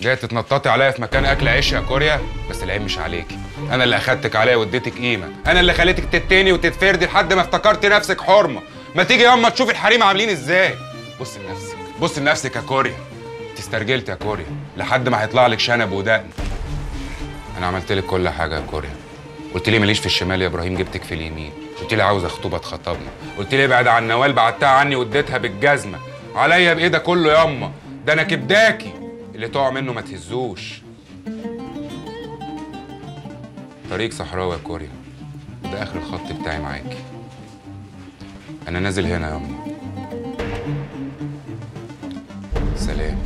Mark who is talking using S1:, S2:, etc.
S1: جاي تتنططي عليا في مكان أكل عيش يا كوريا بس العيب مش عليكي. أنا اللي أخدتك عليا واديتك قيمة. أنا اللي خليتك تتني وتتفردي لحد ما افتكرتي نفسك حرمة. ما تيجي ياما تشوفي الحريم عاملين إزاي؟ بص لنفسك. بص لنفسك يا كوريا. استرجلت يا كوريا لحد ما هيطلع لك شنب ودقن. أنا عملت لك كل حاجة يا كوريا. قلت لي ماليش في الشمال يا إبراهيم؟ جبتك في اليمين. قلت لي عاوز اخطبها اتخطبنا قلت لي ابعد عن نوال بعدتها عني واديتها بالجزمة؟ عليا بإيه ده كله ياما؟ ده أنا كبداكي. اللي تقع منه ما تهزوش. طريق صحراوي يا كوريا وده آخر الخط بتاعي معاكي أنا نازل هنا ياما سلام.